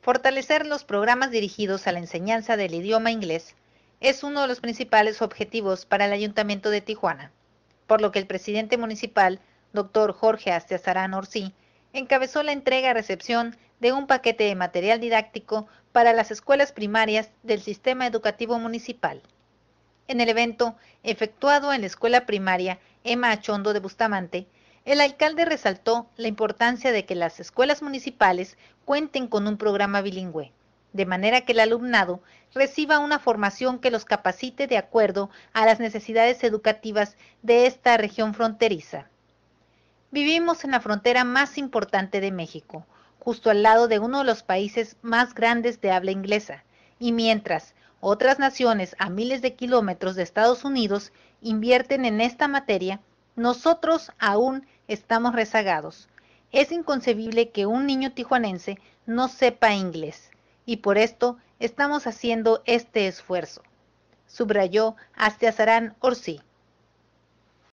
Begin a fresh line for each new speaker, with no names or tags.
Fortalecer los programas dirigidos a la enseñanza del idioma inglés es uno de los principales objetivos para el Ayuntamiento de Tijuana, por lo que el presidente municipal, doctor Jorge Astiazarán Orsi, encabezó la entrega-recepción de un paquete de material didáctico para las escuelas primarias del sistema educativo municipal. En el evento, efectuado en la escuela primaria Emma Achondo de Bustamante, el alcalde resaltó la importancia de que las escuelas municipales cuenten con un programa bilingüe, de manera que el alumnado reciba una formación que los capacite de acuerdo a las necesidades educativas de esta región fronteriza. Vivimos en la frontera más importante de México, justo al lado de uno de los países más grandes de habla inglesa, y mientras otras naciones a miles de kilómetros de Estados Unidos invierten en esta materia, nosotros aún estamos rezagados. Es inconcebible que un niño tijuanense no sepa inglés, y por esto estamos haciendo este esfuerzo, subrayó Astiazarán Orsi.